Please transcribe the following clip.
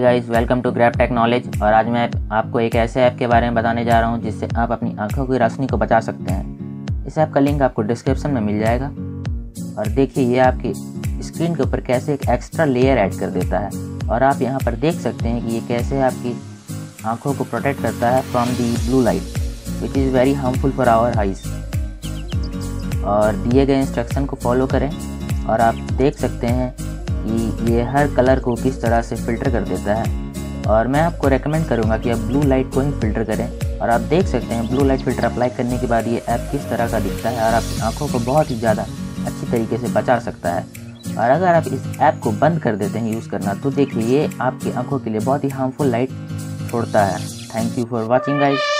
Guys welcome to Grap Tech Knowledge और आज मैं आपको एक ऐसे ऐप के बारे में बताने जा रहा हूँ, जिससे आप अपनी आँखों की रोशनी को बचा सकते हैं। इस ऐप का लिंक आपको डिस्क्रिप्शन में मिल जाएगा। और देखिए, ये आपकी स्क्रीन के ऊपर कैसे एक एक्स्ट्रा लेयर ऐड कर देता है। और आप यहाँ पर देख सकते हैं कि ये कैसे आपकी आँखों को प्रोटेक्ट करता है from the blue light which is very harmful for our eyes और दिए गए इंस्ट्रक्शन को फॉलो करें। और आप देख सकते हैं कि ये हर कलर को किस तरह से फ़िल्टर कर देता है। और मैं आपको रेकमेंड करूँगा कि आप ब्लू लाइट को ही फ़िल्टर करें। और आप देख सकते हैं ब्लू लाइट फ़िल्टर अप्लाई करने के बाद ये ऐप किस तरह का दिखता है और आपकी आँखों को बहुत ही ज़्यादा अच्छी तरीके से बचा सकता है। और अगर आप इस ऐप को बंद कर देते हैं यूज़ करना तो देखिए ये आपकी आँखों के लिए बहुत ही हार्मफुल लाइट छोड़ता है। Thank you for watching guys